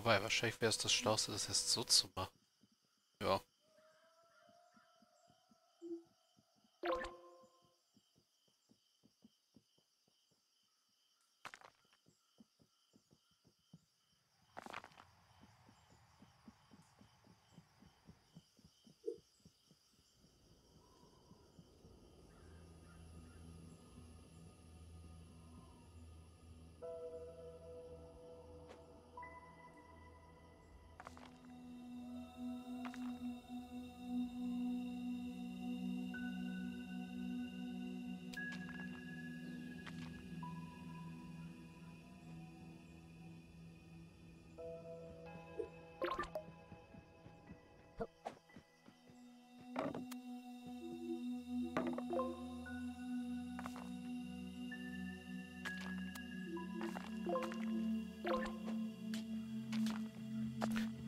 Wobei, wahrscheinlich wäre es das Schlauste, das jetzt so zu machen.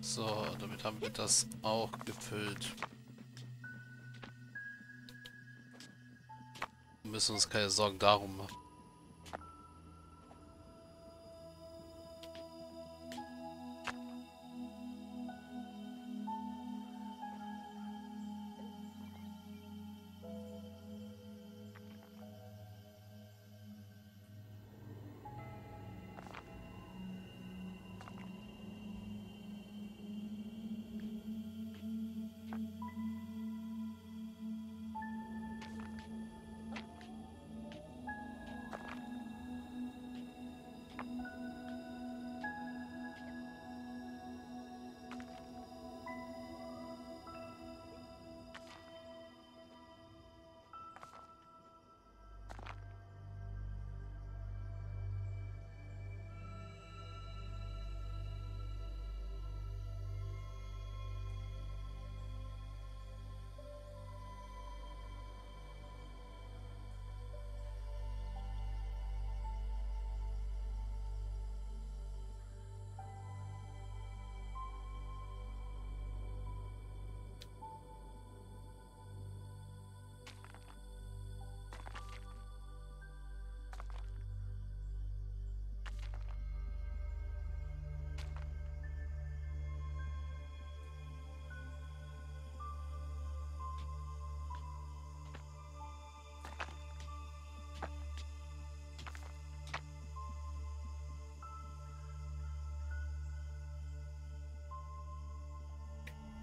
So, damit haben wir das auch gefüllt. Wir müssen uns keine Sorgen darum machen.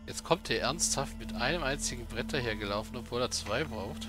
Jetzt kommt der ernsthaft mit einem einzigen Brett dahergelaufen, obwohl er zwei braucht.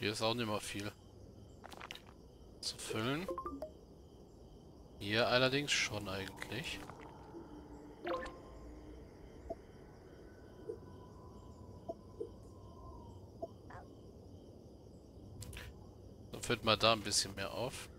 Hier ist auch nicht mehr viel zu füllen. Hier allerdings schon eigentlich. Dann füllt mal da ein bisschen mehr auf.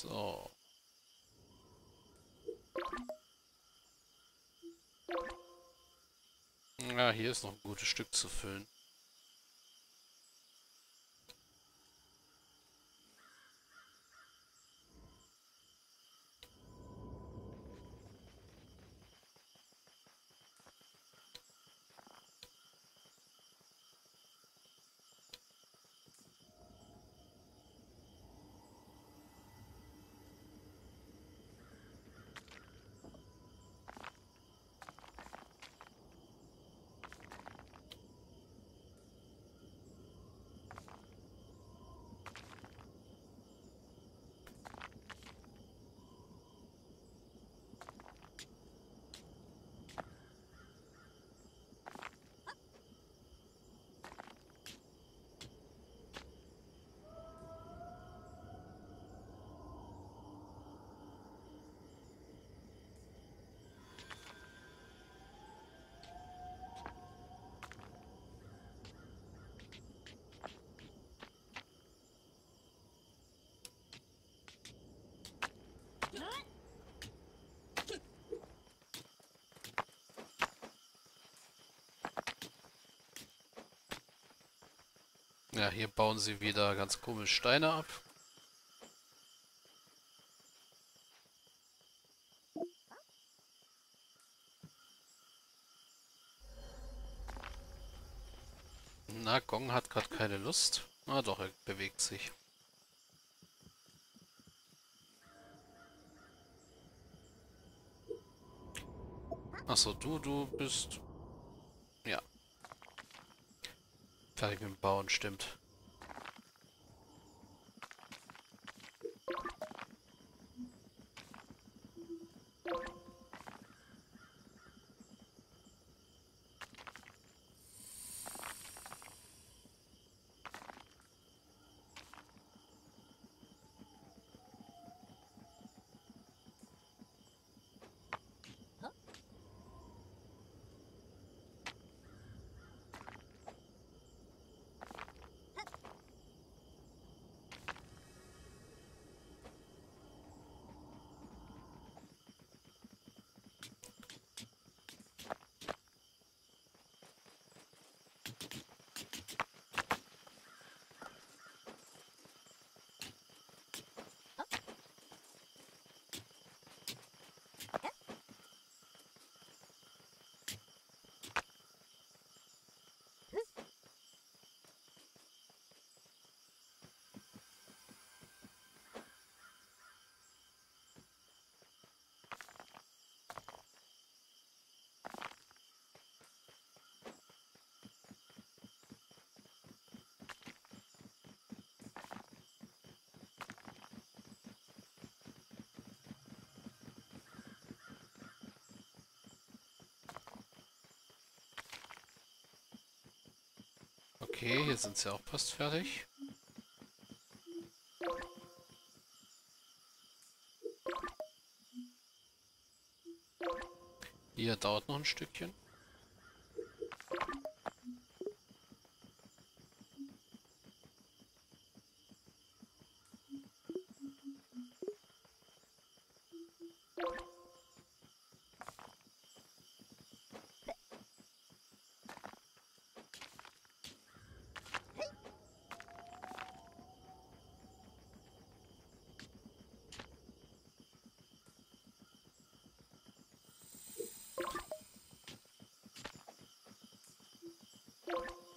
So. Ja, hier ist noch ein gutes Stück zu füllen. Ja, hier bauen sie wieder ganz komisch Steine ab. Na, Gong hat gerade keine Lust. Ah doch, er bewegt sich. Achso, du, du bist... Ja. Fertig mit dem Bauen, stimmt. Okay, hier sind sie auch fast fertig. Hier dauert noch ein Stückchen. So,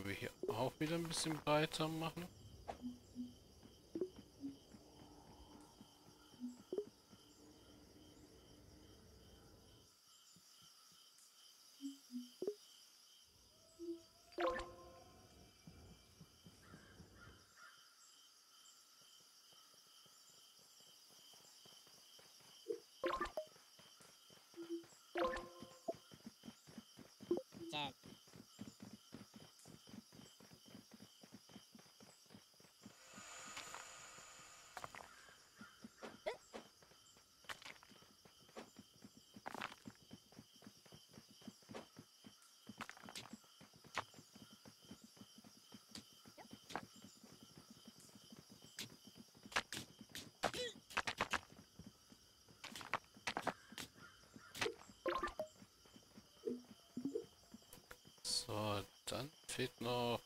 Können wir hier auch wieder ein bisschen breiter machen. you fehlt noch...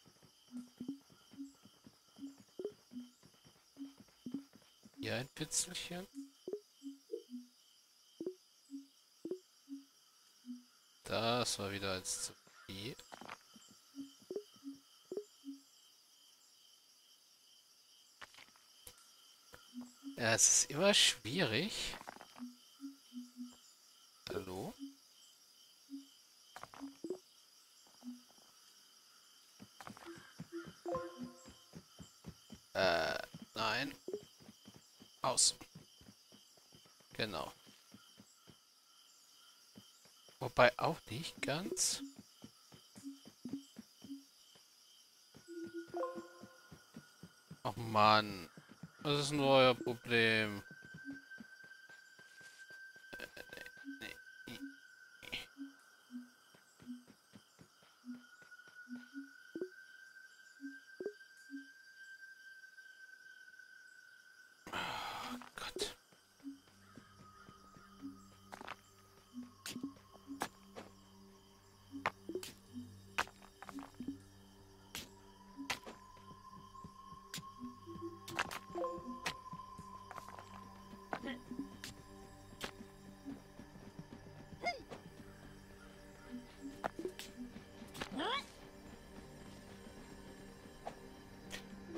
Hier ein Pitzelchen. Das war wieder als zu viel. Ja, es ist immer schwierig. Hallo? Aus. Genau. Wobei auch nicht ganz. Ach Mann. Was ist nur euer Problem?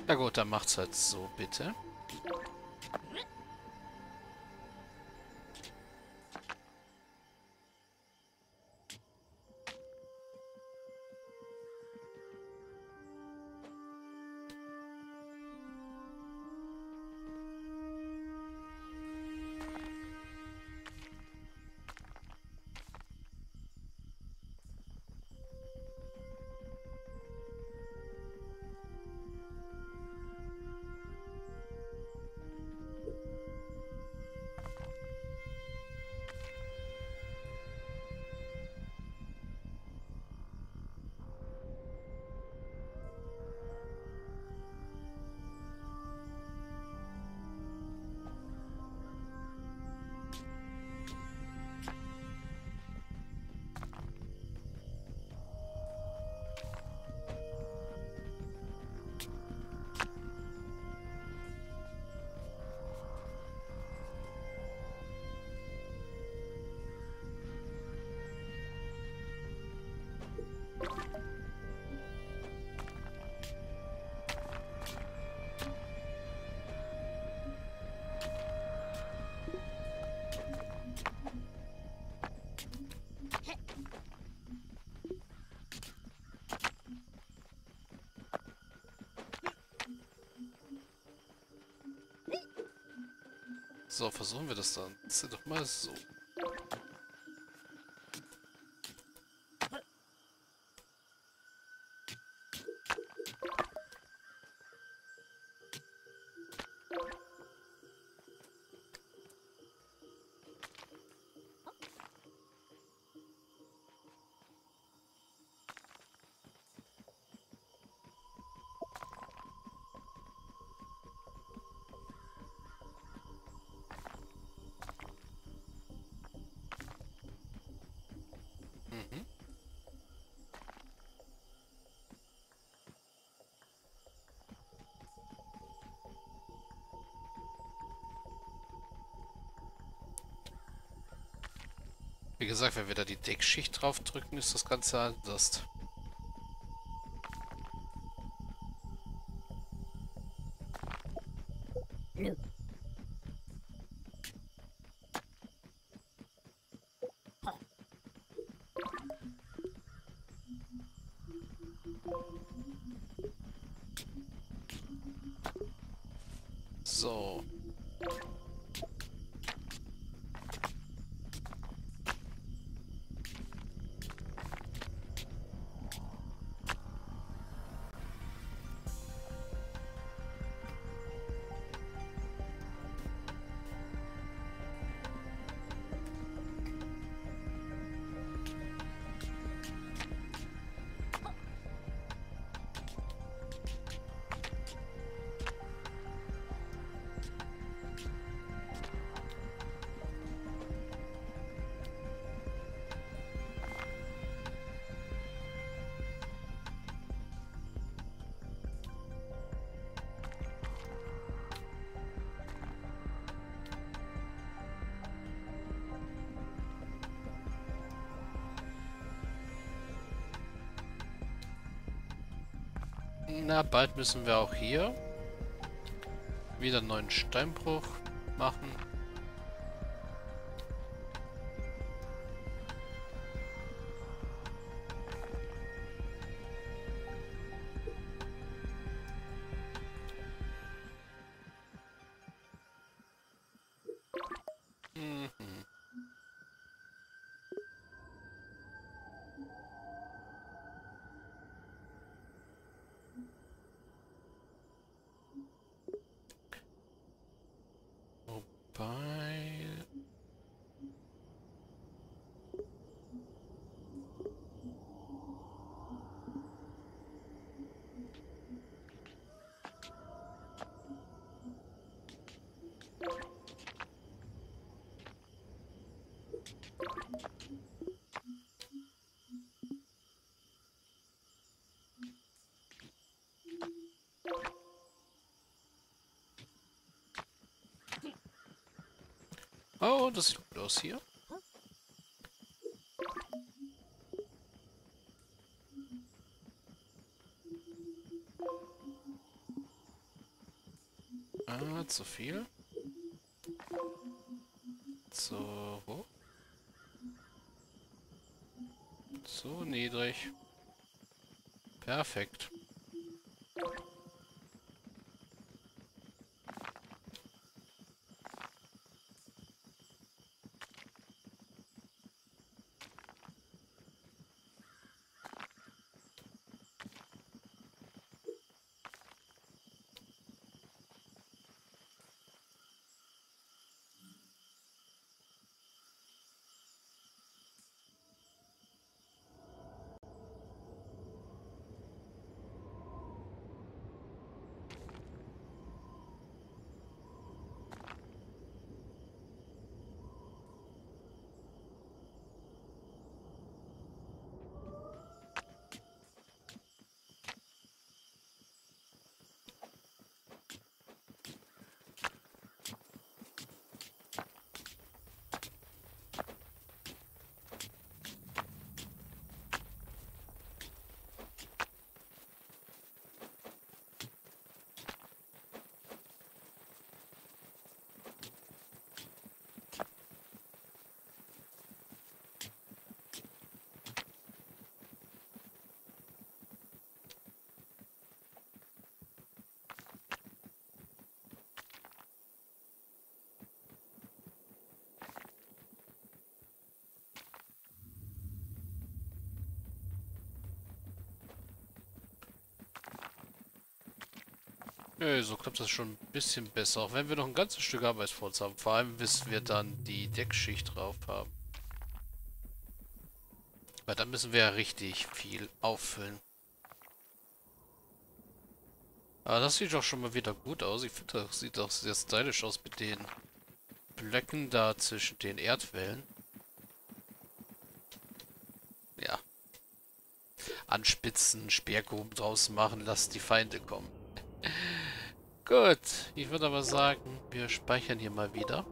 Na gut, dann macht's halt so, bitte. So, versuchen wir das dann. Das ist doch mal so. Wie gesagt, wenn wir da die Deckschicht drauf drücken, ist das Ganze anders. So. Na, bald müssen wir auch hier wieder einen neuen Steinbruch machen. Wobei... Oh, das sieht gut aus hier. Ah, zu viel. So hoch. So niedrig. Perfekt. Nö, so klappt das schon ein bisschen besser. Auch wenn wir noch ein ganzes Stück Arbeit vor uns haben. Vor allem, bis wir dann die Deckschicht drauf haben. Weil dann müssen wir ja richtig viel auffüllen. Aber das sieht doch schon mal wieder gut aus. Ich finde, das sieht auch sehr stylisch aus mit den Blöcken da zwischen den Erdwellen. Ja. Anspitzen, Speergruben draus machen, lass die Feinde kommen. Gut, ich würde aber sagen, wir speichern hier mal wieder.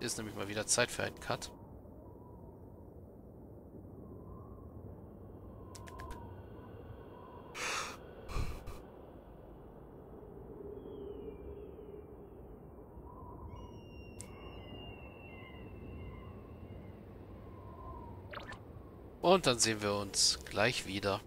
Ist nämlich mal wieder Zeit für einen Cut. Und dann sehen wir uns gleich wieder.